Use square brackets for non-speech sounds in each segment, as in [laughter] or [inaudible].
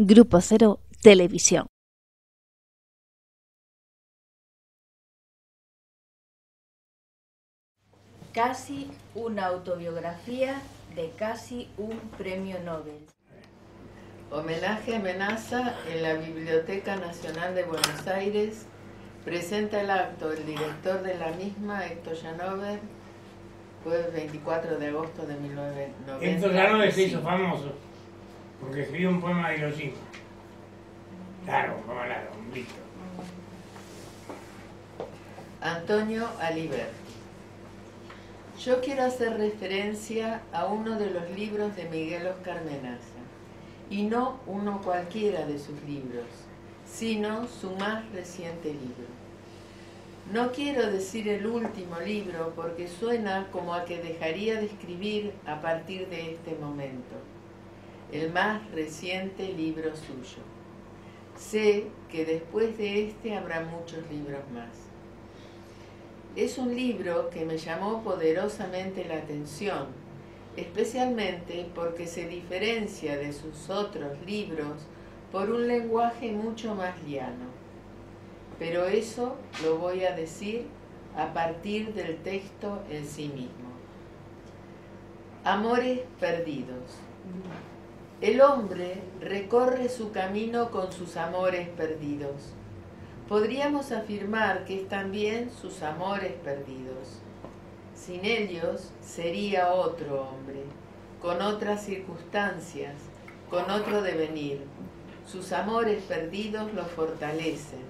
Grupo Cero Televisión. Casi una autobiografía de casi un premio Nobel. Homenaje a Menaza en la Biblioteca Nacional de Buenos Aires. Presenta el acto el director de la misma, Héctor Janover, jueves 24 de agosto de 1990. Héctor Janover se hizo famoso porque escribió un poema de Hiroshima. Claro, como largo, un listo. Antonio Aliber. Yo quiero hacer referencia a uno de los libros de Miguel Oscar Menaza, y no uno cualquiera de sus libros, sino su más reciente libro. No quiero decir el último libro porque suena como a que dejaría de escribir a partir de este momento el más reciente libro suyo. Sé que después de este habrá muchos libros más. Es un libro que me llamó poderosamente la atención, especialmente porque se diferencia de sus otros libros por un lenguaje mucho más llano. Pero eso lo voy a decir a partir del texto en sí mismo. Amores perdidos. El hombre recorre su camino con sus amores perdidos. Podríamos afirmar que es también sus amores perdidos. Sin ellos sería otro hombre, con otras circunstancias, con otro devenir. Sus amores perdidos lo fortalecen,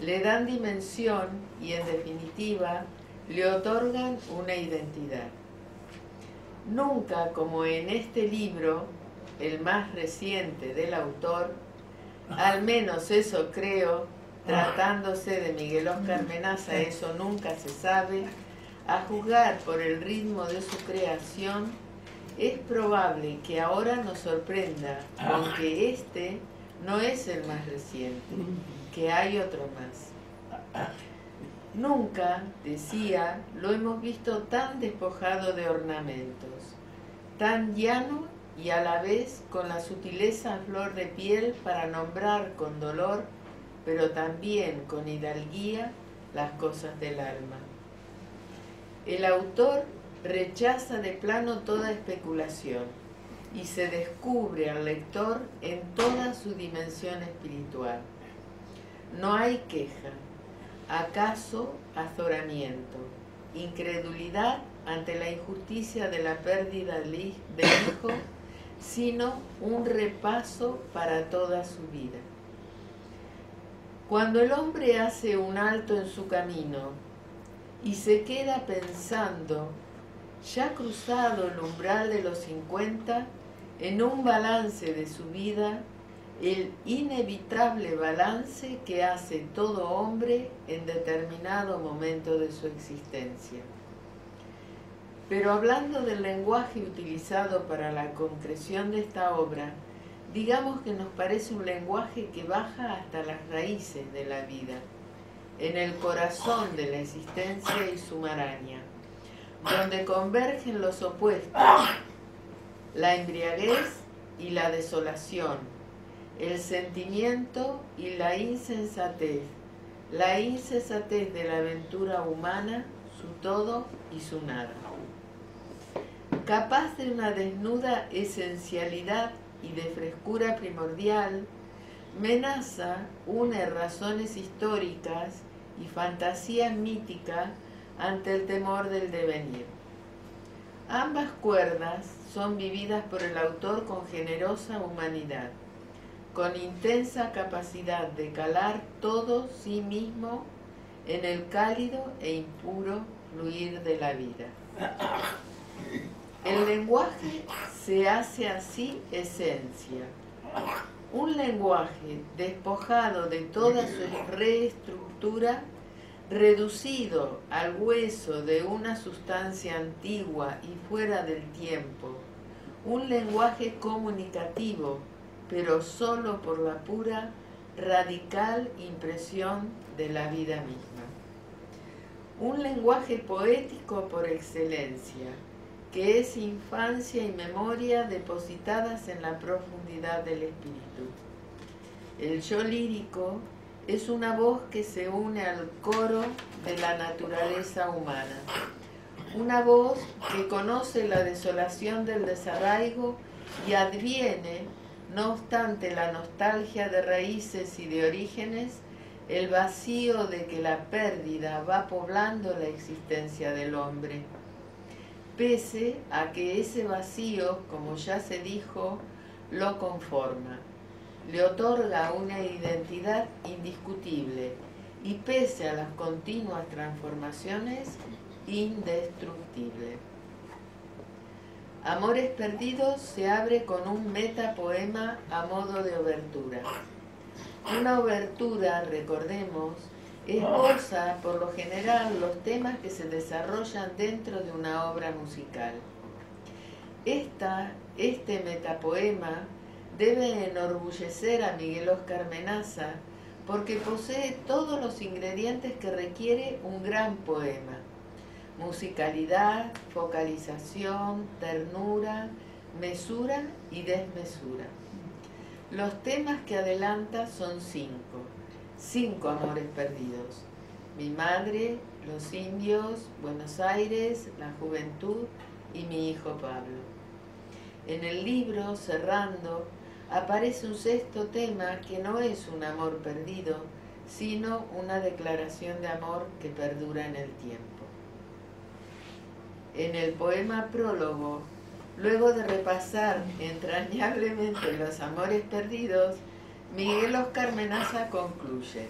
le dan dimensión y en definitiva le otorgan una identidad. Nunca como en este libro el más reciente del autor, al menos eso creo, tratándose de Miguel Oscar Menaza, eso nunca se sabe, a juzgar por el ritmo de su creación, es probable que ahora nos sorprenda con que este no es el más reciente, que hay otro más. Nunca, decía, lo hemos visto tan despojado de ornamentos, tan llano y a la vez con la sutileza flor de piel para nombrar con dolor, pero también con hidalguía, las cosas del alma. El autor rechaza de plano toda especulación y se descubre al lector en toda su dimensión espiritual. No hay queja, acaso azoramiento, incredulidad ante la injusticia de la pérdida del hijo sino un repaso para toda su vida. Cuando el hombre hace un alto en su camino y se queda pensando, ya cruzado el umbral de los 50, en un balance de su vida, el inevitable balance que hace todo hombre en determinado momento de su existencia. Pero hablando del lenguaje utilizado para la concreción de esta obra, digamos que nos parece un lenguaje que baja hasta las raíces de la vida, en el corazón de la existencia y su maraña, donde convergen los opuestos, la embriaguez y la desolación, el sentimiento y la insensatez, la insensatez de la aventura humana, su todo y su nada capaz de una desnuda esencialidad y de frescura primordial, Menaza une razones históricas y fantasía mítica ante el temor del devenir. Ambas cuerdas son vividas por el autor con generosa humanidad, con intensa capacidad de calar todo sí mismo en el cálido e impuro fluir de la vida. [coughs] El lenguaje se hace así esencia. Un lenguaje despojado de toda su reestructura, reducido al hueso de una sustancia antigua y fuera del tiempo. Un lenguaje comunicativo, pero solo por la pura, radical impresión de la vida misma. Un lenguaje poético por excelencia que es infancia y memoria depositadas en la profundidad del espíritu. El yo lírico es una voz que se une al coro de la naturaleza humana. Una voz que conoce la desolación del desarraigo y adviene, no obstante la nostalgia de raíces y de orígenes, el vacío de que la pérdida va poblando la existencia del hombre. Pese a que ese vacío, como ya se dijo, lo conforma le otorga una identidad indiscutible y pese a las continuas transformaciones, indestructible. Amores Perdidos se abre con un metapoema a modo de obertura. Una obertura, recordemos, esboza por lo general los temas que se desarrollan dentro de una obra musical. Esta, este metapoema debe enorgullecer a Miguel Oscar Menaza porque posee todos los ingredientes que requiere un gran poema. Musicalidad, focalización, ternura, mesura y desmesura. Los temas que adelanta son cinco, cinco amores perdidos. Mi madre, los indios, Buenos Aires, la juventud y mi hijo Pablo. En el libro, cerrando, aparece un sexto tema que no es un amor perdido, sino una declaración de amor que perdura en el tiempo. En el poema prólogo, luego de repasar entrañablemente los amores perdidos, Miguel Oscar Menaza concluye,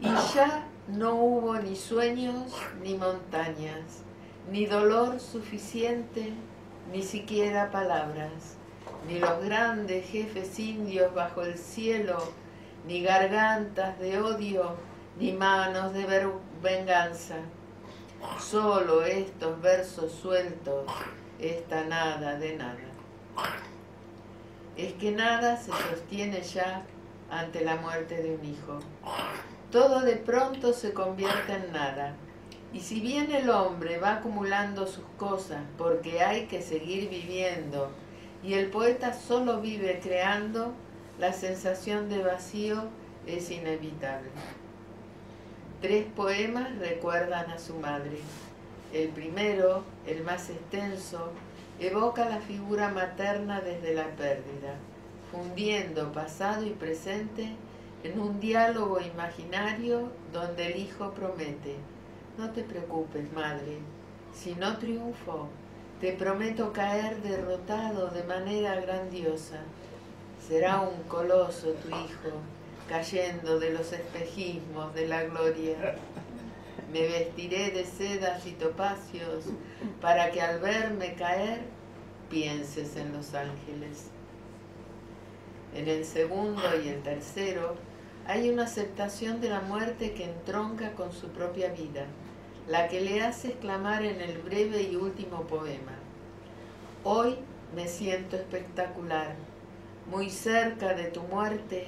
y ya no hubo ni sueños ni montañas, ni dolor suficiente, ni siquiera palabras ni los grandes jefes indios bajo el cielo, ni gargantas de odio, ni manos de venganza. Solo estos versos sueltos, esta nada de nada. Es que nada se sostiene ya ante la muerte de un hijo. Todo de pronto se convierte en nada. Y si bien el hombre va acumulando sus cosas porque hay que seguir viviendo, y el poeta solo vive creando, la sensación de vacío es inevitable. Tres poemas recuerdan a su madre. El primero, el más extenso, evoca la figura materna desde la pérdida, fundiendo pasado y presente en un diálogo imaginario donde el hijo promete, no te preocupes, madre, si no triunfo, te prometo caer derrotado de manera grandiosa. Será un coloso tu hijo, cayendo de los espejismos de la gloria. Me vestiré de sedas y topacios para que al verme caer pienses en los ángeles. En el segundo y el tercero hay una aceptación de la muerte que entronca con su propia vida la que le hace exclamar en el breve y último poema. Hoy me siento espectacular, muy cerca de tu muerte,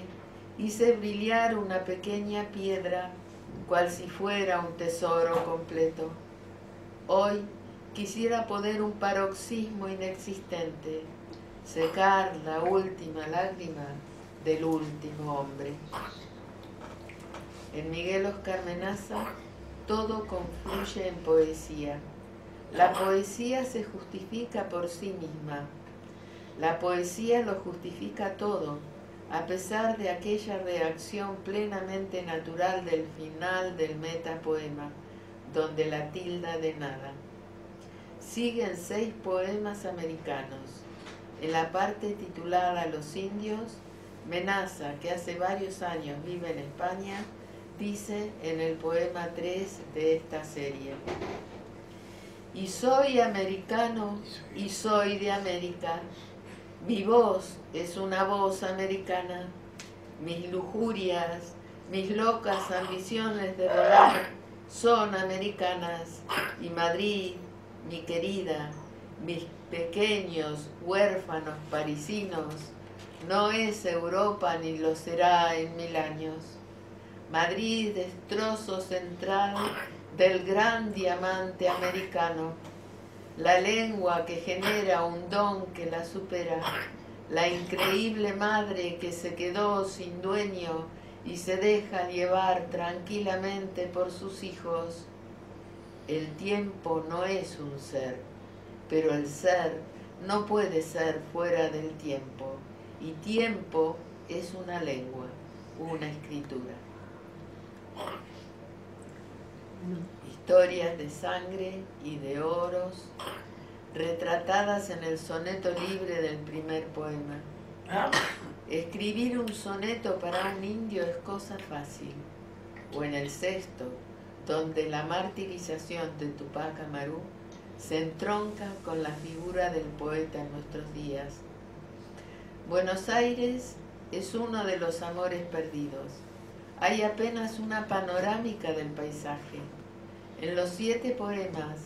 hice brillar una pequeña piedra, cual si fuera un tesoro completo. Hoy quisiera poder un paroxismo inexistente, secar la última lágrima del último hombre. En Miguel Oscar Menaza todo confluye en poesía. La poesía se justifica por sí misma. La poesía lo justifica todo, a pesar de aquella reacción plenamente natural del final del metapoema, donde la tilda de nada. Siguen seis poemas americanos. En la parte titulada Los indios, Menaza, que hace varios años vive en España, dice en el poema 3 de esta serie. Y soy americano y soy de América. Mi voz es una voz americana. Mis lujurias, mis locas ambiciones de volar son americanas. Y Madrid, mi querida, mis pequeños huérfanos parisinos, no es Europa ni lo será en mil años. Madrid, destrozo central del gran diamante americano, la lengua que genera un don que la supera, la increíble madre que se quedó sin dueño y se deja llevar tranquilamente por sus hijos. El tiempo no es un ser, pero el ser no puede ser fuera del tiempo, y tiempo es una lengua, una escritura. Historias de sangre y de oros, retratadas en el soneto libre del primer poema. Escribir un soneto para un indio es cosa fácil, o en el sexto, donde la martirización de Tupac Amaru se entronca con la figura del poeta en nuestros días. Buenos Aires es uno de los amores perdidos. Hay apenas una panorámica del paisaje. En los siete poemas,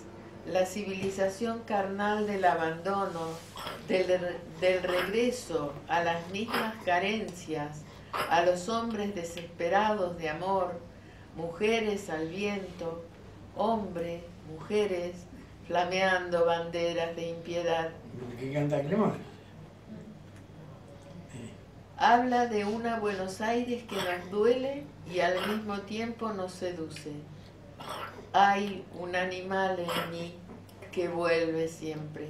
la civilización carnal del abandono, del, del, regreso a las mismas carencias, a los hombres desesperados de amor, mujeres al viento, hombres, mujeres, flameando banderas de impiedad. ¿Qué canta? Habla de una Buenos Aires que nos duele y al mismo tiempo nos seduce. Hay un animal en mí que vuelve siempre.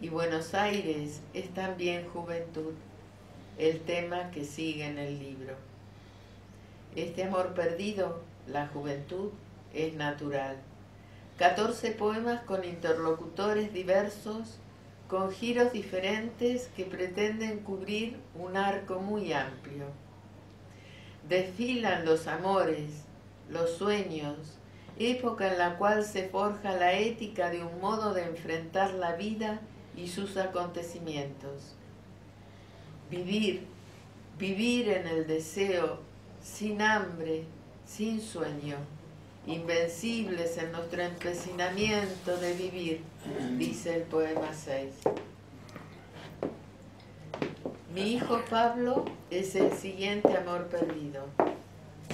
Y Buenos Aires es también juventud, el tema que sigue en el libro. Este amor perdido, la juventud, es natural. 14 poemas con interlocutores diversos, con giros diferentes que pretenden cubrir un arco muy amplio. Desfilan los amores, los sueños, época en la cual se forja la ética de un modo de enfrentar la vida y sus acontecimientos. Vivir, vivir en el deseo, sin hambre, sin sueño invencibles en nuestro empecinamiento de vivir, dice el poema 6. Mi hijo Pablo es el siguiente amor perdido.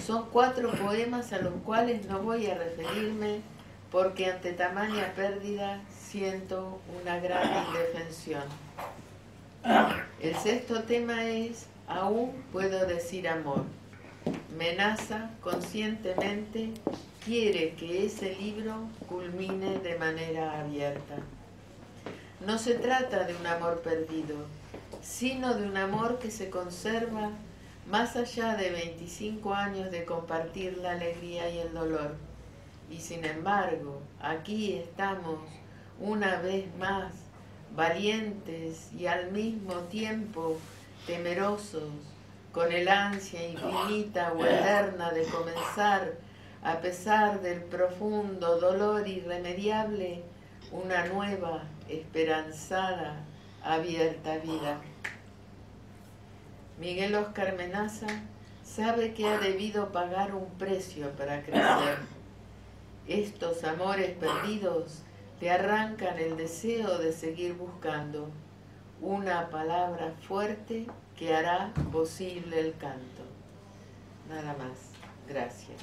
Son cuatro poemas a los cuales no voy a referirme porque ante tamaña pérdida siento una gran indefensión. El sexto tema es Aún puedo decir amor. Menaza conscientemente quiere que ese libro culmine de manera abierta. No se trata de un amor perdido, sino de un amor que se conserva más allá de 25 años de compartir la alegría y el dolor. Y sin embargo, aquí estamos una vez más, valientes y al mismo tiempo temerosos, con el ansia infinita o eterna de comenzar a pesar del profundo dolor irremediable, una nueva, esperanzada, abierta vida. Miguel Oscar Menaza sabe que ha debido pagar un precio para crecer. Estos amores perdidos le arrancan el deseo de seguir buscando una palabra fuerte que hará posible el canto. Nada más. Gracias.